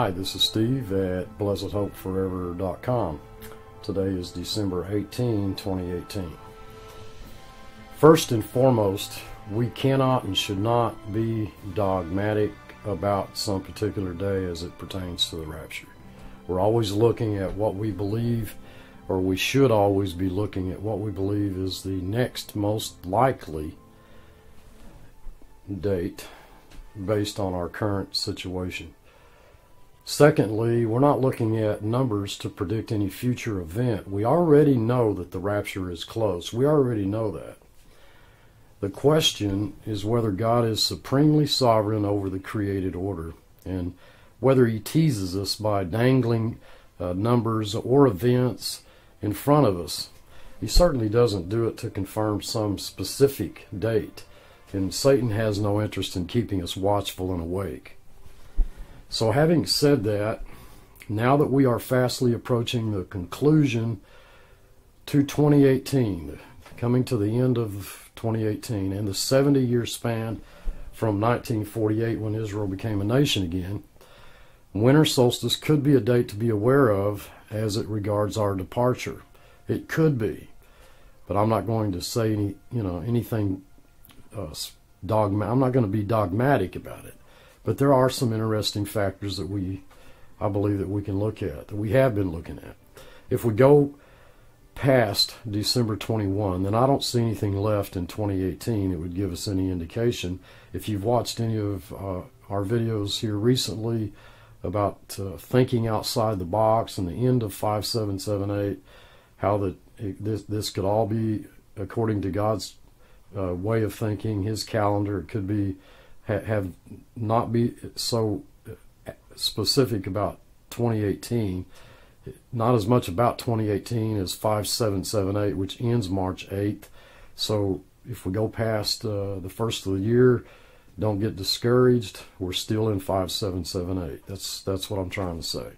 Hi, this is Steve at blessedhopeforever.com. Today is December 18, 2018. First and foremost, we cannot and should not be dogmatic about some particular day as it pertains to the rapture. We're always looking at what we believe, or we should always be looking at what we believe is the next most likely date based on our current situation. Secondly, we're not looking at numbers to predict any future event. We already know that the rapture is close. We already know that. The question is whether God is supremely sovereign over the created order and whether he teases us by dangling uh, numbers or events in front of us. He certainly doesn't do it to confirm some specific date, and Satan has no interest in keeping us watchful and awake. So, having said that, now that we are fastly approaching the conclusion to 2018, coming to the end of 2018, and the 70 year span from 1948 when Israel became a nation again, winter solstice could be a date to be aware of as it regards our departure. It could be, but I'm not going to say any, you know, anything uh, dogma. I'm not going to be dogmatic about it, but there are some interesting factors that we, I believe, that we can look at that we have been looking at. If we go past December 21, then I don't see anything left in 2018 that would give us any indication. If you've watched any of uh, our videos here recently about uh, thinking outside the box and the end of 5778, how that this this could all be according to God's uh, way of thinking, His calendar. It could be have not be so uh, specific about 2018 not as much about 2018 as 5778, which ends March 8th. So if we go past uh, the first of the year, don't get discouraged. We're still in 5778. That's that's what I'm trying to say.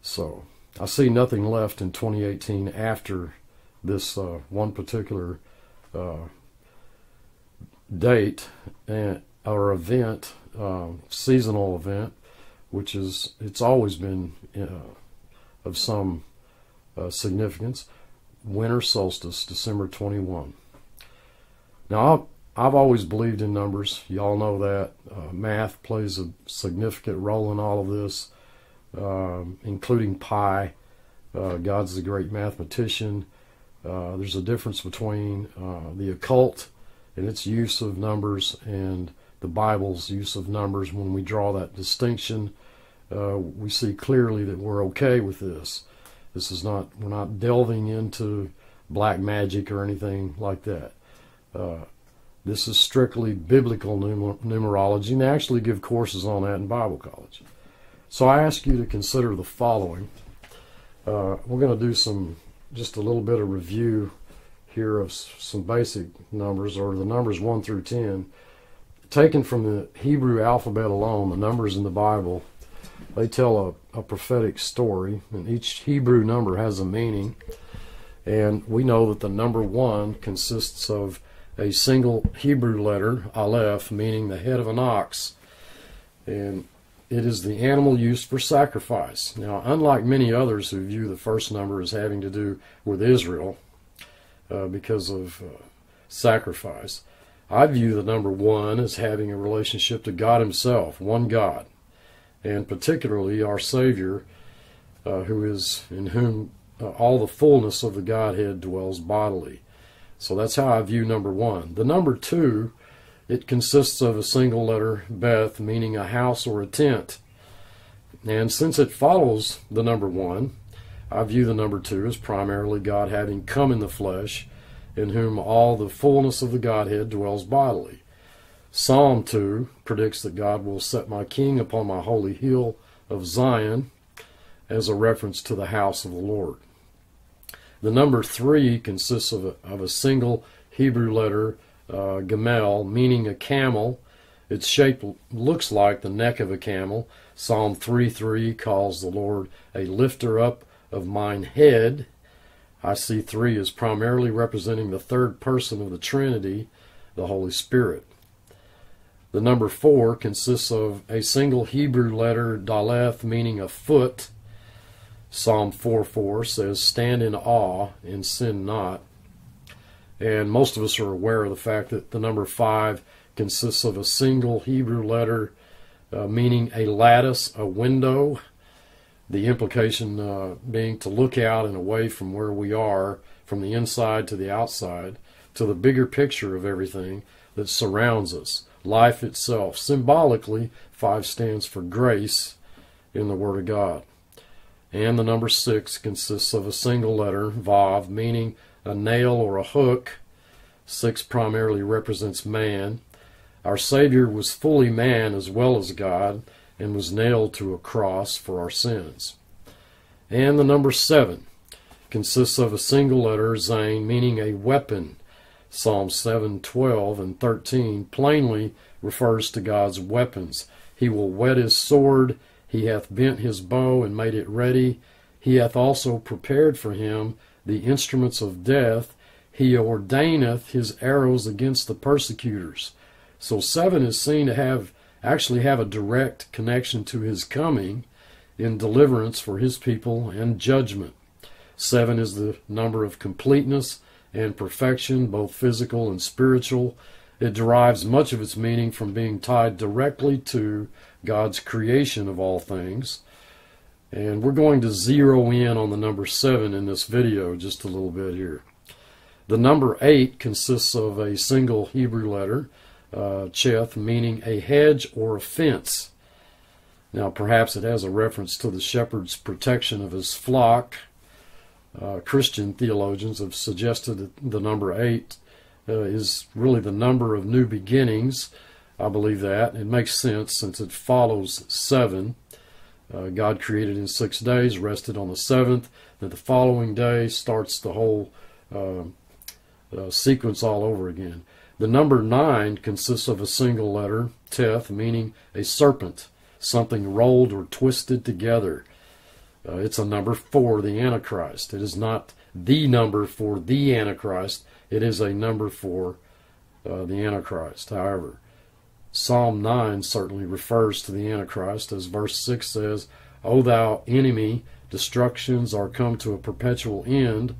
So I see nothing left in 2018 after this uh, one particular uh, date and or event, uh, seasonal event which is it's always been uh, of some uh, significance. Winter solstice, December 21. Now, I've, I've always believed in numbers. Y'all know that. Uh, math plays a significant role in all of this, um, including pi. Uh, God's a great mathematician. Uh, there's a difference between the occult and its use of numbers and the Bible's use of numbers, when we draw that distinction, uh, we see clearly that we're okay with this. This is not, we're not delving into black magic or anything like that. Uh, this is strictly biblical numer- numerology, and they actually give courses on that in Bible college. So I ask you to consider the following. Uh, we're going to do some, just a little bit of review here of some basic numbers, or the numbers 1 through 10 taken from the Hebrew alphabet alone, the numbers in the Bible, they tell a, a prophetic story, and each Hebrew number has a meaning. And we know that the number one consists of a single Hebrew letter, Aleph, meaning the head of an ox. And it is the animal used for sacrifice. Now, unlike many others who view the first number as having to do with Israel uh, because of uh, sacrifice, I view the number one as having a relationship to God Himself, one God, and particularly our Savior, uh, who is in whom uh, all the fullness of the Godhead dwells bodily. So that's how I view number one. The number two, it consists of a single letter, Beth, meaning a house or a tent. And since it follows the number one, I view the number two as primarily God having come in the flesh in whom all the fullness of the Godhead dwells bodily. Psalm 2 predicts that God will set my king upon my holy hill of Zion as a reference to the house of the Lord. The number 3 consists of a, of a single Hebrew letter, uh, gamel, meaning a camel. Its shape looks like the neck of a camel. Psalm 3:3 calls the Lord a lifter up of mine head. I see three as primarily representing the third person of the Trinity, the Holy Spirit. The number 4 consists of a single Hebrew letter, daleth, meaning a foot. Psalm 4 4 says, Stand in awe and sin not. And most of us are aware of the fact that the number 5 consists of a single Hebrew letter, uh, meaning a lattice, a window. The implication uh, being to look out and away from where we are, from the inside to the outside, to the bigger picture of everything that surrounds us, life itself. Symbolically, 5 stands for grace in the Word of God. And the number 6 consists of a single letter, Vav, meaning a nail or a hook. 6 primarily represents man. Our Savior was fully man as well as God and was nailed to a cross for our sins. And the number 7 consists of a single letter, Zain, meaning a weapon. Psalm 7, 12, and 13 plainly refers to God's weapons. He will whet his sword, he hath bent his bow and made it ready. He hath also prepared for him the instruments of death. He ordaineth his arrows against the persecutors. So seven is seen to have actually have a direct connection to his coming in deliverance for his people and judgment. Seven is the number of completeness and perfection, both physical and spiritual. It derives much of its meaning from being tied directly to God's creation of all things. And we're going to zero in on the number seven in this video just a little bit here. The number eight consists of a single Hebrew letter, uh, cheth, meaning a hedge or a fence. Now, perhaps it has a reference to the shepherd's protection of his flock. Uh, Christian theologians have suggested that the number eight uh, is really the number of new beginnings. I believe that. It makes sense since it follows seven. Uh, God created in six days, rested on the seventh. Then the following day starts the whole uh, uh, sequence all over again. The number nine consists of a single letter, teth, meaning a serpent, something rolled or twisted together. Uh, it's a number for the Antichrist. It is not the number for the Antichrist. It is a number for uh, the Antichrist. However, Psalm 9 certainly refers to the Antichrist, as verse 6 says, O thou enemy, destructions are come to a perpetual end.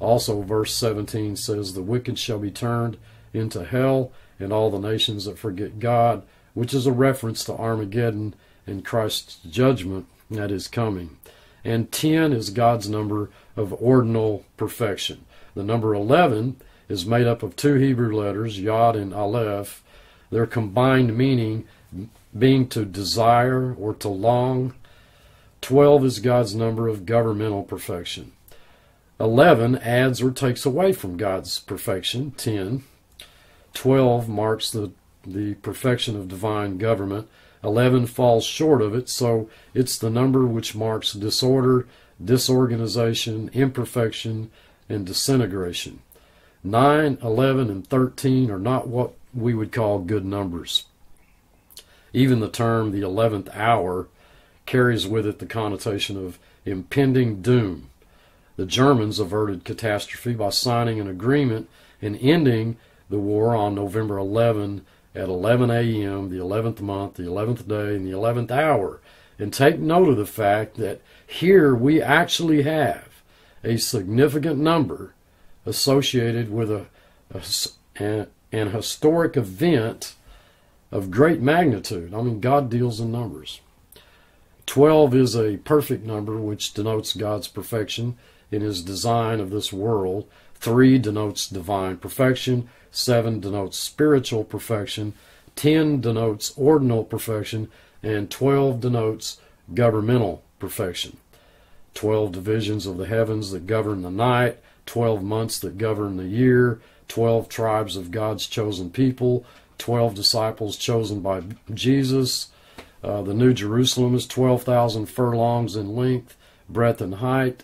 Also, verse 17 says, The wicked shall be turned into hell, and all the nations that forget God, which is a reference to Armageddon and Christ's judgment that is coming. And 10 is God's number of ordinal perfection. The number 11 is made up of two Hebrew letters, Yod and Aleph. Their combined meaning being to desire or to long. 12 is God's number of governmental perfection. 11 adds or takes away from God's perfection, 10. 12 marks the, the perfection of divine government. 11 falls short of it, so it's the number which marks disorder, disorganization, imperfection, and disintegration. 9, 11, and 13 are not what we would call good numbers. Even the term the 11th hour carries with it the connotation of impending doom. The Germans averted catastrophe by signing an agreement and ending the war on November 11 at 11 a.m., the 11th month, the 11th day, and the 11th hour. And take note of the fact that here we actually have a significant number associated with a, a an historic event of great magnitude. I mean, God deals in numbers. 12 is a perfect number which denotes God's perfection in his design of this world. 3 denotes divine perfection. 7 denotes spiritual perfection, 10 denotes ordinal perfection, and 12 denotes governmental perfection. 12 divisions of the heavens that govern the night, 12 months that govern the year, 12 tribes of God's chosen people, 12 disciples chosen by Jesus. Uh, the New Jerusalem is 12,000 furlongs in length, breadth, and height.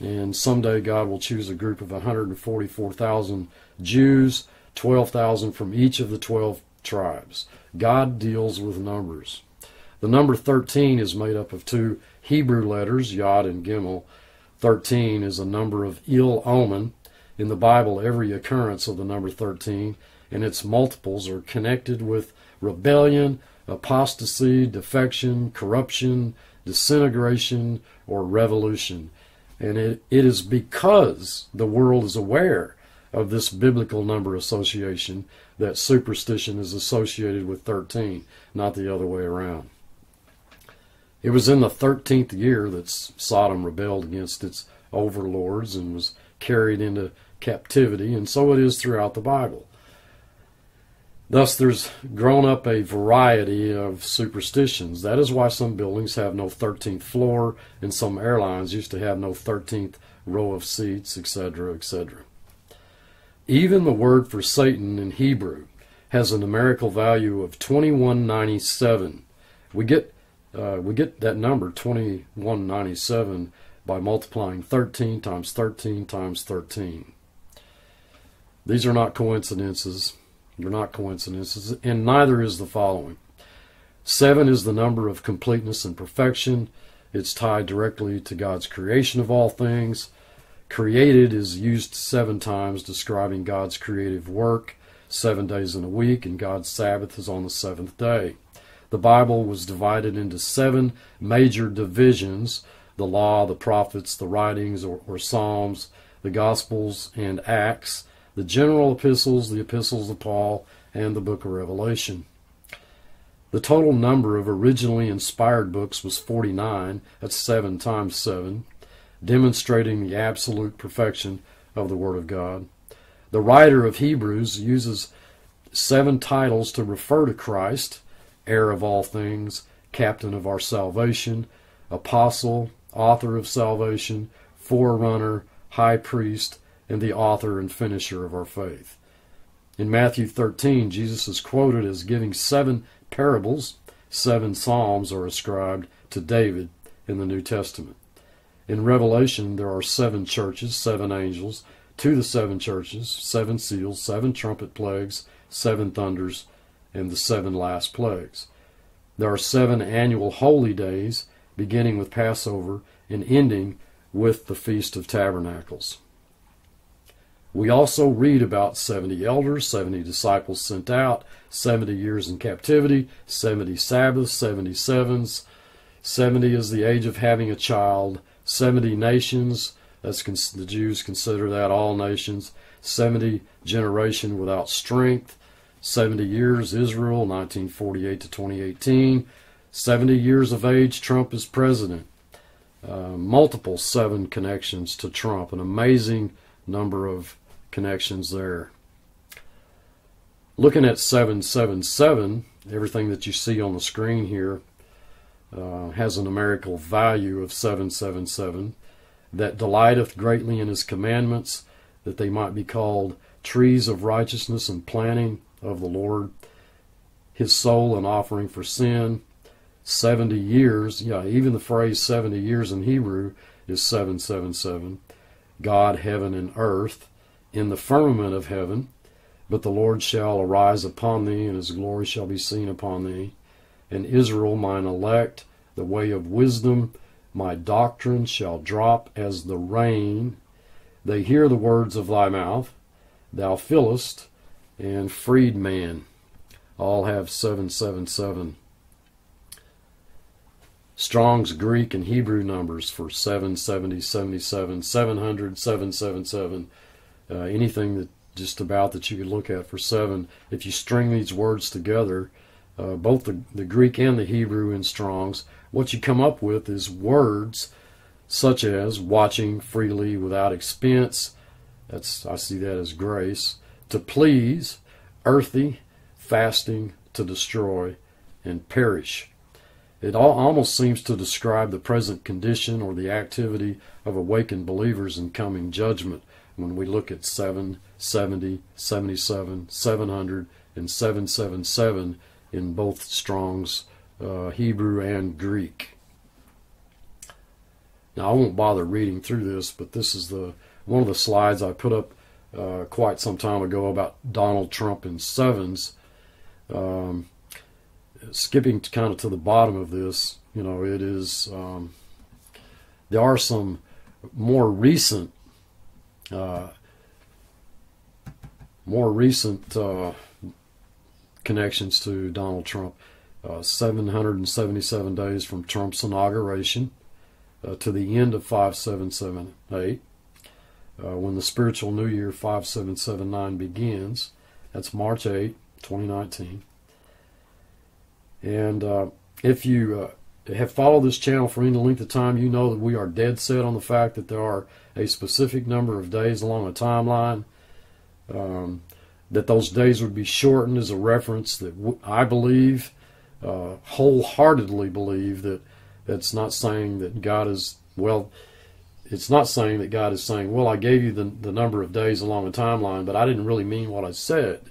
And someday God will choose a group of 144,000 Jews 12,000 from each of the 12 tribes. God deals with numbers. The number 13 is made up of two Hebrew letters, Yod and Gimel. 13 is a number of ill omen. In the Bible, every occurrence of the number 13 and its multiples are connected with rebellion, apostasy, defection, corruption, disintegration, or revolution. And it, it is because the world is aware of this biblical number association that superstition is associated with 13, not the other way around. It was in the 13th year that Sodom rebelled against its overlords and was carried into captivity, and so it is throughout the Bible. Thus, there's grown up a variety of superstitions. That is why some buildings have no 13th floor, and some airlines used to have no 13th row of seats, etc., etc. Even the word for Satan in Hebrew has a numerical value of 2197. We get uh, we get that number 2197 by multiplying 13 times 13 times 13. These are not coincidences. They're not coincidences, and neither is the following. Seven is the number of completeness and perfection. It's tied directly to God's creation of all things. Created is used seven times describing God's creative work, seven days in a week, and God's Sabbath is on the seventh day. The Bible was divided into seven major divisions the law, the prophets, the writings or, or Psalms, the Gospels, and Acts, the general epistles, the epistles of Paul, and the book of Revelation. The total number of originally inspired books was 49, that's 7 times 7 demonstrating the absolute perfection of the Word of God. The writer of Hebrews uses seven titles to refer to Christ heir of all things, captain of our salvation, apostle, author of salvation, forerunner, high priest, and the author and finisher of our faith. In Matthew 13, Jesus is quoted as giving seven parables. Seven psalms are ascribed to David in the New Testament. In Revelation, there are seven churches, seven angels, to the seven churches, seven seals, seven trumpet plagues, seven thunders, and the seven last plagues. There are seven annual holy days, beginning with Passover and ending with the Feast of Tabernacles. We also read about 70 elders, 70 disciples sent out, 70 years in captivity, 70 Sabbaths, 70 sevens. 70 is the age of having a child, 70 nations, that's the Jews consider that all nations, 70 generation without strength, 70 years Israel, 1948 to 2018, 70 years of age Trump is president. Uh, multiple seven connections to Trump, an amazing number of connections there. Looking at 777, everything that you see on the screen here uh, has a numerical value of 777, that delighteth greatly in his commandments, that they might be called trees of righteousness and planting of the Lord, his soul an offering for sin, 70 years, yeah, even the phrase 70 years in Hebrew is 777, God, heaven, and earth, in the firmament of heaven, but the Lord shall arise upon thee, and his glory shall be seen upon thee and Israel mine elect, the way of wisdom, my doctrine shall drop as the rain. They hear the words of thy mouth, thou fillest, and freed freedman. All have 777. Strong's Greek and Hebrew numbers for 770, 77, 700, 777. Uh, anything that just about that you could look at for seven. If you string these words together, uh, both the, the Greek and the Hebrew in Strong's, what you come up with is words such as watching freely without expense. That's I see that as grace. To please, earthy, fasting, to destroy, and perish. It all, almost seems to describe the present condition or the activity of awakened believers in coming judgment when we look at 7, 70, 77, 700, and 777 in both Strong's uh, Hebrew and Greek. Now I won't bother reading through this, but this is the one of the slides I put up uh, quite some time ago about Donald Trump and sevens. Um, skipping kind of to the bottom of this, you know, it is um, there are some more recent, uh, more recent uh, connections to Donald Trump. Uh, 777 days from Trump's inauguration uh, to the end of 5778, uh, when the spiritual new year 5779 begins. That's March 8, 2019. And uh, if you uh, have followed this channel for any length of time, you know that we are dead set on the fact that there are a specific number of days along a timeline. Um, that those days would be shortened is a reference that I believe, uh, wholeheartedly believe that that's not saying that God is, well, it's not saying that God is saying, well, I gave you the, the number of days along a timeline, but I didn't really mean what I said.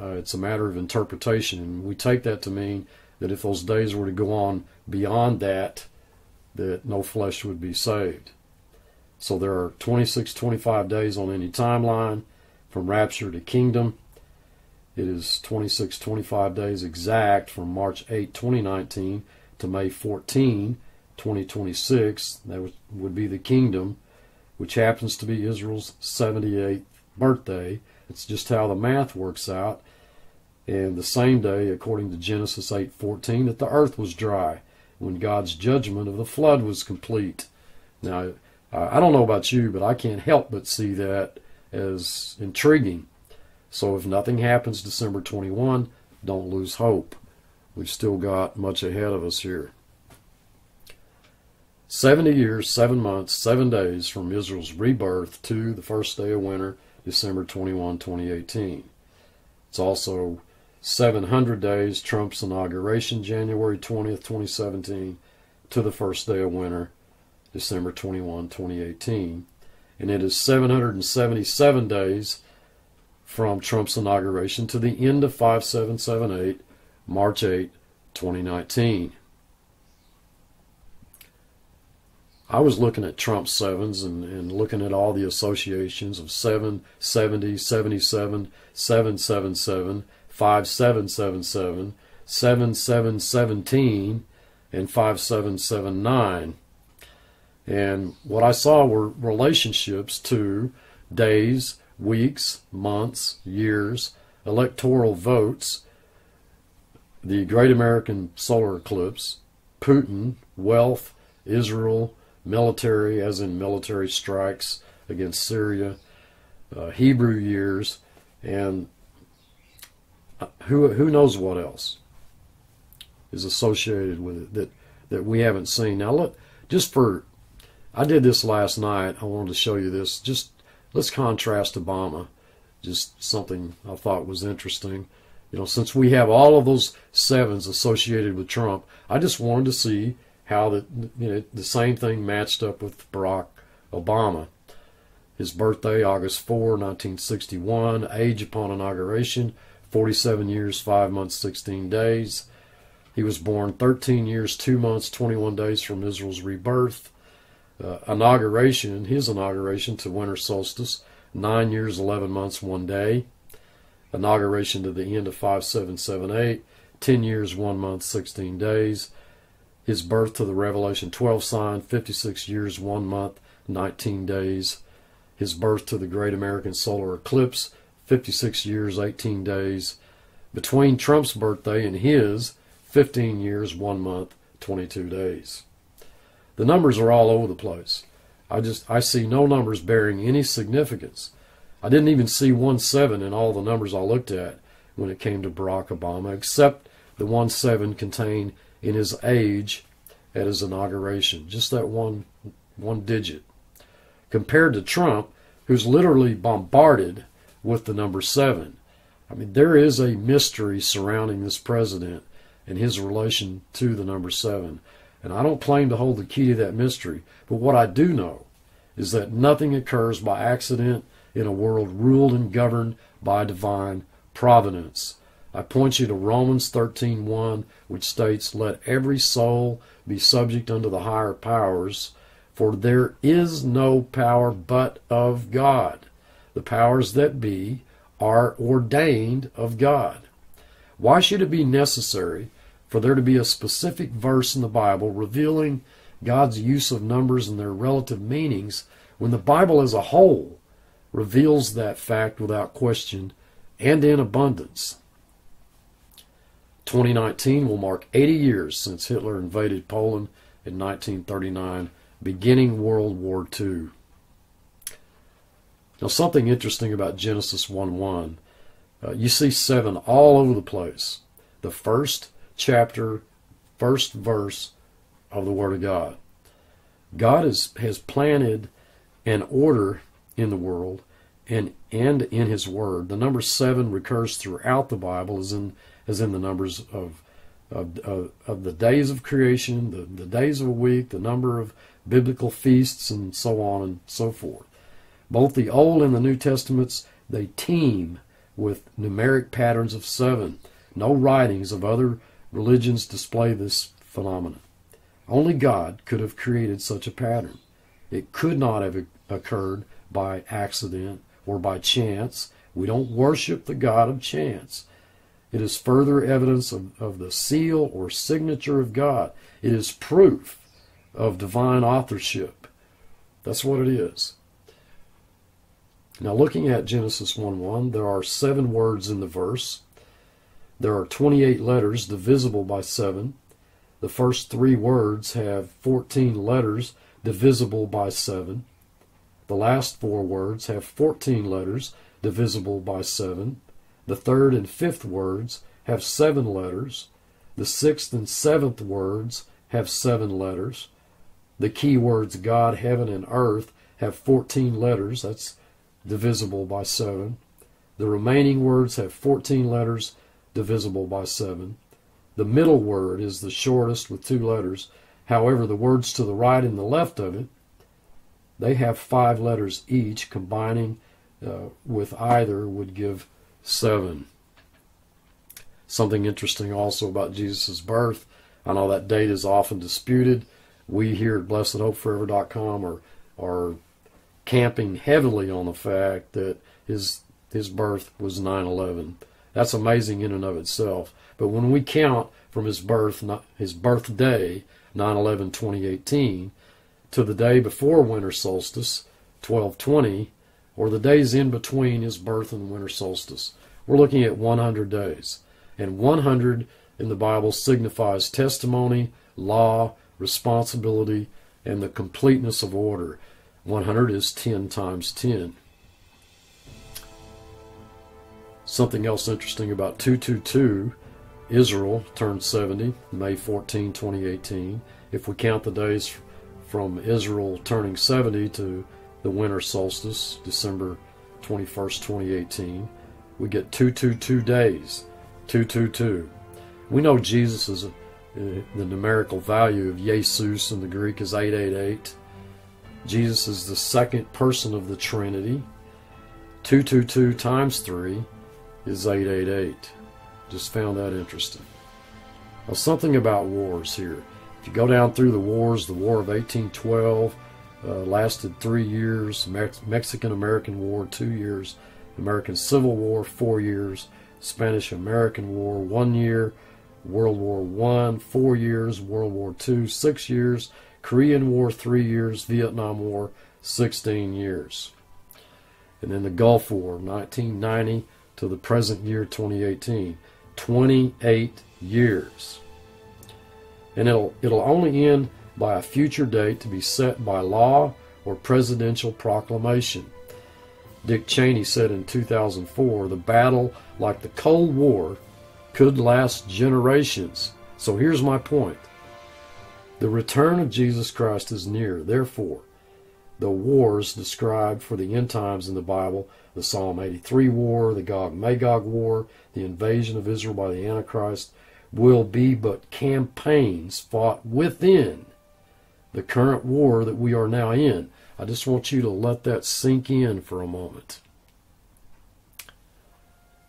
Uh, it's a matter of interpretation, and we take that to mean that if those days were to go on beyond that, that no flesh would be saved. So there are 26, 25 days on any timeline from rapture to kingdom. It is 26, 25 days exact from March 8, 2019 to May 14, 2026. That would be the kingdom, which happens to be Israel's 78th birthday. It's just how the math works out. And the same day, according to Genesis 8:14, that the earth was dry when God's judgment of the flood was complete. Now, I don't know about you, but I can't help but see that as intriguing. So if nothing happens December 21, don't lose hope. We've still got much ahead of us here. 70 years, 7 months, 7 days from Israel's rebirth to the first day of winter, December 21, 2018. It's also 700 days, Trump's inauguration, January 20th, 2017, to the first day of winter, December 21, 2018 and it is 777 days from Trump's inauguration to the end of 5778, March 8, 2019. I was looking at Trump sevens and, and looking at all the associations of 7, 70, 77, 777, 5777, 7717, and 5779. And what I saw were relationships to days, weeks, months, years, electoral votes, the Great American Solar Eclipse, Putin, wealth, Israel, military, as in military strikes against Syria, uh, Hebrew years, and uh, who who knows what else is associated with it that that we haven't seen. Now, look, just for I did this last night. I wanted to show you this. Just let's contrast Obama. Just something I thought was interesting. You know, since we have all of those sevens associated with Trump, I just wanted to see how the you know the same thing matched up with Barack Obama. His birthday, August 4, 1961. Age upon inauguration, 47 years, 5 months, 16 days. He was born 13 years, 2 months, 21 days from Israel's rebirth uh, inauguration, his inauguration to winter solstice, nine years, 11 months, one day. Inauguration to the end of 5778, 10 years, one month, 16 days. His birth to the Revelation 12 sign, 56 years, one month, 19 days. His birth to the Great American Solar Eclipse, 56 years, 18 days. Between Trump's birthday and his, 15 years, one month, 22 days. The numbers are all over the place. I just I see no numbers bearing any significance. I didn't even see one seven in all the numbers I looked at when it came to Barack Obama, except the one seven contained in his age at his inauguration. Just that one one digit. Compared to Trump, who's literally bombarded with the number seven. I mean, there is a mystery surrounding this president and his relation to the number seven. And I don't claim to hold the key to that mystery, but what I do know is that nothing occurs by accident in a world ruled and governed by divine providence. I point you to Romans 13:1, which states, "Let every soul be subject unto the higher powers, for there is no power but of God. The powers that be are ordained of God." Why should it be necessary for there to be a specific verse in the Bible revealing God's use of numbers and their relative meanings when the Bible as a whole reveals that fact without question and in abundance. 2019 will mark 80 years since Hitler invaded Poland in 1939, beginning World War II. Now, something interesting about Genesis 1 1, uh, you see seven all over the place. The first chapter, first verse of the Word of God. God is, has planted an order in the world and, and in His Word. The number seven recurs throughout the Bible as in, as in the numbers of, of, of, of the days of creation, the, the days of a week, the number of biblical feasts, and so on and so forth. Both the Old and the New Testaments, they teem with numeric patterns of seven. No writings of other religions display this phenomenon. Only God could have created such a pattern. It could not have occurred by accident or by chance. We don't worship the God of chance. It is further evidence of, of the seal or signature of God. It is proof of divine authorship. That's what it is. Now, looking at Genesis 1 1, there are seven words in the verse. There are 28 letters divisible by 7. The first three words have 14 letters divisible by 7. The last four words have 14 letters divisible by 7. The third and fifth words have 7 letters. The sixth and seventh words have 7 letters. The key words God, heaven, and earth have 14 letters. That's divisible by 7. The remaining words have 14 letters divisible by 7. The middle word is the shortest with two letters. However, the words to the right and the left of it, they have five letters each. Combining uh, with either would give seven. Something interesting also about Jesus' birth. I know that date is often disputed. We here at BlessedHopeForever.com are, are camping heavily on the fact that his his birth was 9/11. That's amazing in and of itself. But when we count from his birth, his birthday, 9/11/2018, to the day before winter solstice, 1220, or the days in between his birth and winter solstice, we're looking at 100 days. And 100 in the Bible signifies testimony, law, responsibility, and the completeness of order. 100 is 10 times 10. Something else interesting about 222, Israel turned 70, May 14, 2018. If we count the days from Israel turning 70 to the winter solstice, December 21st, 2018, we get 222 days. 222. We know Jesus is a, uh, the numerical value of Jesus in the Greek is 888. Jesus is the second person of the Trinity. 222 times 3 is 888. Just found that interesting. Now, something about wars here. If you go down through the wars, the War of 1812 uh, lasted three years, Mex- Mexican American War, two years, American Civil War, four years, Spanish American War, one year, World War One, four years, World War Two, six years, Korean War, three years. Vietnam War, 16 years. And then the Gulf War, 1990 to the present year, 2018. 28 years. And it'll, it'll only end by a future date to be set by law or presidential proclamation. Dick Cheney said in 2004 the battle, like the Cold War, could last generations. So here's my point the return of Jesus Christ is near. Therefore, the wars described for the end times in the Bible, the Psalm 83 war, the Gog Magog war, the invasion of Israel by the Antichrist, will be but campaigns fought within the current war that we are now in. I just want you to let that sink in for a moment.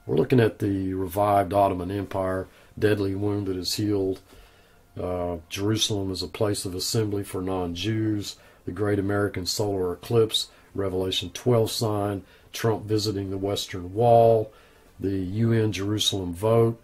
We're looking at the revived Ottoman Empire, deadly wound that is healed uh, Jerusalem is a place of assembly for non Jews. The Great American Solar Eclipse, Revelation 12 sign, Trump visiting the Western Wall, the UN Jerusalem vote,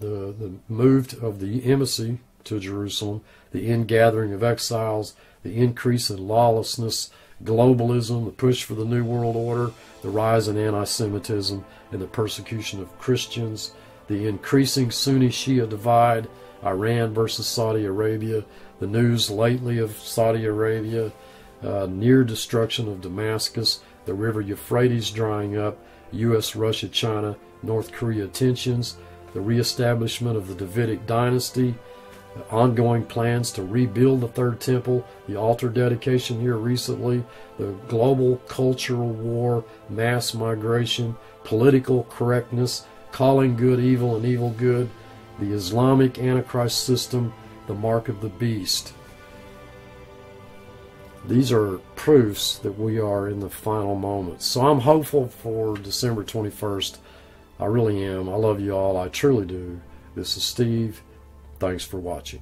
the, the move of the embassy to Jerusalem, the ingathering of exiles, the increase in lawlessness, globalism, the push for the New World Order, the rise in anti Semitism, and the persecution of Christians, the increasing Sunni Shia divide, Iran versus Saudi Arabia, the news lately of Saudi Arabia, uh, near destruction of Damascus, the river Euphrates drying up, U.S., Russia, China, North Korea tensions, the reestablishment of the Davidic dynasty, ongoing plans to rebuild the Third Temple, the altar dedication here recently, the global cultural war, mass migration, political correctness, calling good evil and evil good, the Islamic Antichrist system, the mark of the beast. These are proofs that we are in the final moments. So I'm hopeful for December 21st. I really am. I love you all. I truly do. This is Steve. Thanks for watching.